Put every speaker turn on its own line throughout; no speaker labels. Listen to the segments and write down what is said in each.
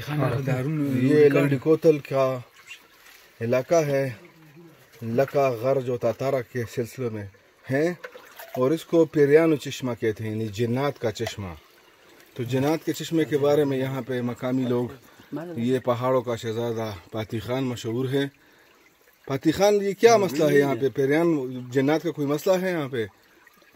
ये लंडी कोतल का इलाका है लका गर्ज और तातारा के सिलसिले में है और इसको पेरियानो चश्मा कहते हैं यानी जन्नात का चश्मा तो जन्नात के चश्मे के बारे में यहाँ पे मकामी लोग ये पहाड़ों का शहजादा पाती खान मशहूर है पाती खान ये क्या मसला है यहाँ पे पेरियान जन्नात का कोई मसला है यहाँ पे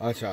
अच्छा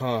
हाँ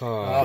हाँ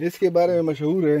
इसके बारे में मशहूर है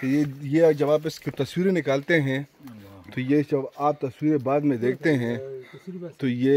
कि ये ये जब आप इसकी तस्वीरें निकालते हैं तो ये जब आप तस्वीरें बाद में देखते हैं तो ये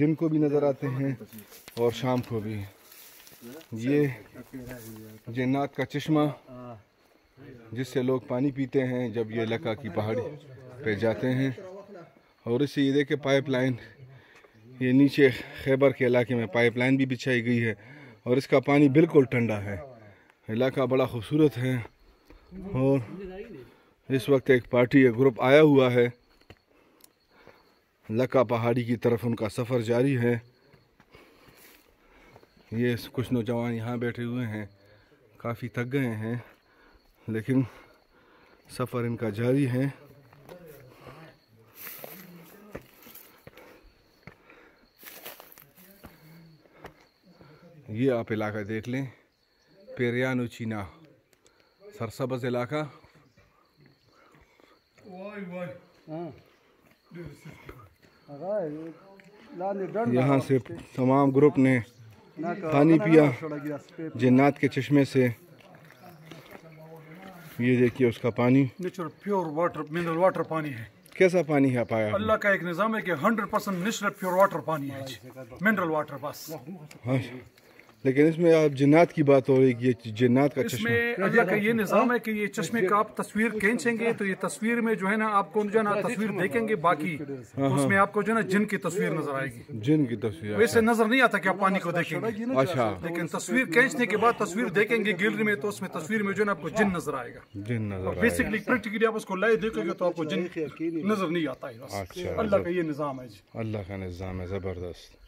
दिन को भी नज़र आते हैं और शाम को भी ये जिन्नात का चश्मा जिससे लोग पानी पीते हैं जब ये लका की पहाड़ी पे जाते हैं। और इससे ये देखे पाइपलाइन, ये नीचे खैबर के इलाके में पाइपलाइन भी बिछाई गई है और इसका पानी बिल्कुल ठंडा है। इलाका बड़ा खूबसूरत है और इस वक्त एक पार्टी, एक ग्रुप आया हुआ है। लका पहाड़ी की तरफ़ उनका सफ़र जारी है। ये कुछ नौजवान यहाँ बैठे हुए हैं, काफ़ी थक गए हैं। लेकिन सफ़र इनका जारी है। ये आप इलाका देख लें। पेरियानो चीना सरसब्ज इलाका। यहाँ से तमाम ग्रुप ने पानी पिया जन्नात के चश्मे से। ये देखिए उसका पानी।
Natural pure water mineral water पानी है।
कैसा पानी है पाया
अल्लाह का एक निज़ाम है कि 100 परसेंट नेचुरल प्योर वाटर पानी है। मिनरल वाटर बस।
हाँ, लेकिन इसमें आप जन्नात की बात हो रही है कि ये जन्नात का चश्मा
इसमें अल्लाह का ये निज़ाम है कि ये चश्मे का आप तस्वीर खींचेंगे तो ये तस्वीर में जो है ना आपको जो है ना तस्वीर देखेंगे बाकी उसमें आपको जो है ना जिन की तस्वीर नज़र आएगी।
जिन की तस्वीर
वैसे नज़र नहीं आता कि आप पानी को देखेंगे।
अच्छा।
लेकिन तस्वीर खींचने के बाद तस्वीर देखेंगे गैलरी में तो उसमें तस्वीर में जो है ना आपको जिन नज़र आएगा।
जिन नज़र
बेसिकली प्रैक्टिकली आप उसको लाए देखेंगे तो आपको जिन नज़र नहीं आता है
अच्छा,
अल्लाह का ये निज़ाम है जी।
अल्लाह का निज़ाम है ज़बरदस्त।